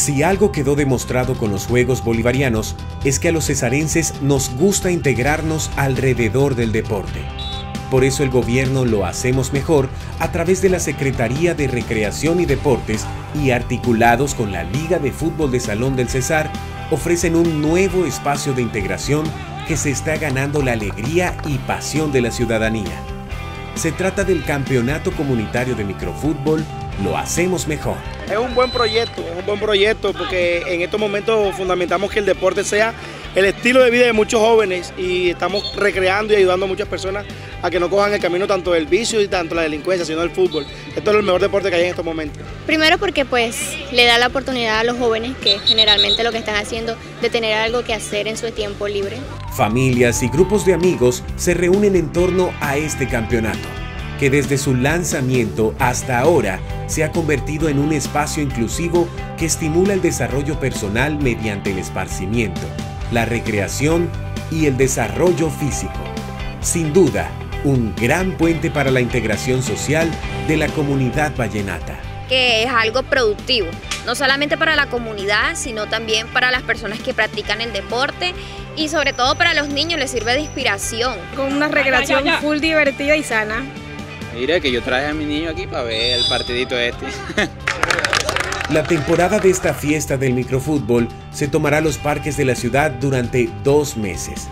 Si algo quedó demostrado con los Juegos Bolivarianos es que a los cesarenses nos gusta integrarnos alrededor del deporte. Por eso el gobierno lo hacemos mejor a través de la Secretaría de Recreación y Deportes y articulados con la Liga de Fútbol de Salón del Cesar, ofrecen un nuevo espacio de integración que se está ganando la alegría y pasión de la ciudadanía. Se trata del Campeonato Comunitario de Microfútbol Lo Hacemos Mejor. Es un buen proyecto, es un buen proyecto porque en estos momentos fundamentamos que el deporte sea el estilo de vida de muchos jóvenes y estamos recreando y ayudando a muchas personas a que no cojan el camino tanto del vicio y tanto la delincuencia, sino del fútbol. Esto es el mejor deporte que hay en estos momentos. Primero porque pues le da la oportunidad a los jóvenes que generalmente lo que están haciendo de tener algo que hacer en su tiempo libre. Familias y grupos de amigos se reúnen en torno a este campeonato, que desde su lanzamiento hasta ahora se ha convertido en un espacio inclusivo que estimula el desarrollo personal mediante el esparcimiento la recreación y el desarrollo físico. Sin duda, un gran puente para la integración social de la comunidad vallenata. Que es algo productivo, no solamente para la comunidad, sino también para las personas que practican el deporte y sobre todo para los niños les sirve de inspiración. Con una recreación full divertida y sana. Mire que yo traje a mi niño aquí para ver el partidito este. La temporada de esta fiesta del microfútbol se tomará los parques de la ciudad durante dos meses.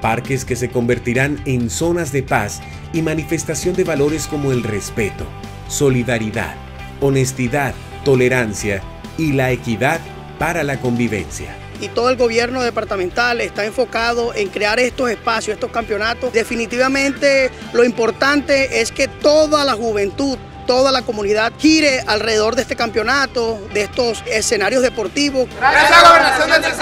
Parques que se convertirán en zonas de paz y manifestación de valores como el respeto, solidaridad, honestidad, tolerancia y la equidad para la convivencia y todo el gobierno departamental está enfocado en crear estos espacios, estos campeonatos. Definitivamente lo importante es que toda la juventud toda la comunidad gire alrededor de este campeonato, de estos escenarios deportivos. Gracias, Gobernación del.